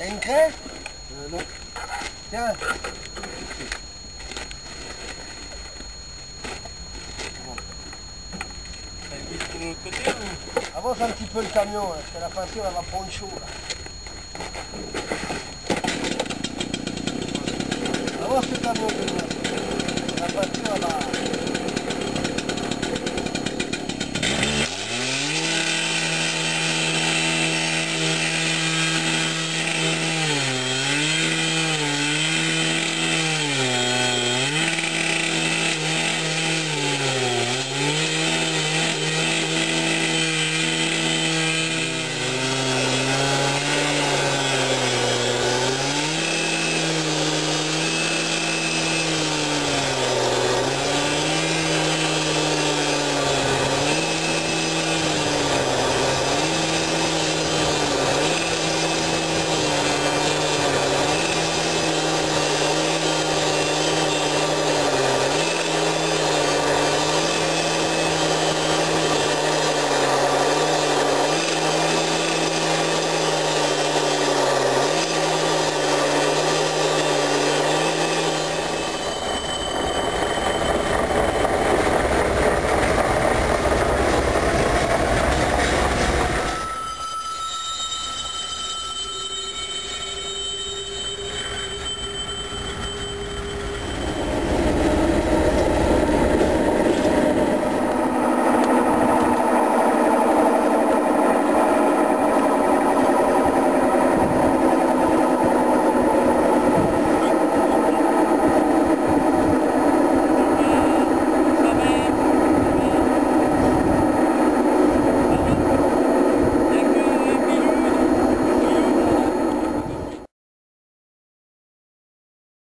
T'as une craie euh, Non. Tiens. Avance un petit peu le camion, hein, parce que la peinture elle va prendre chaud là. Avance le camion, la peinture elle va...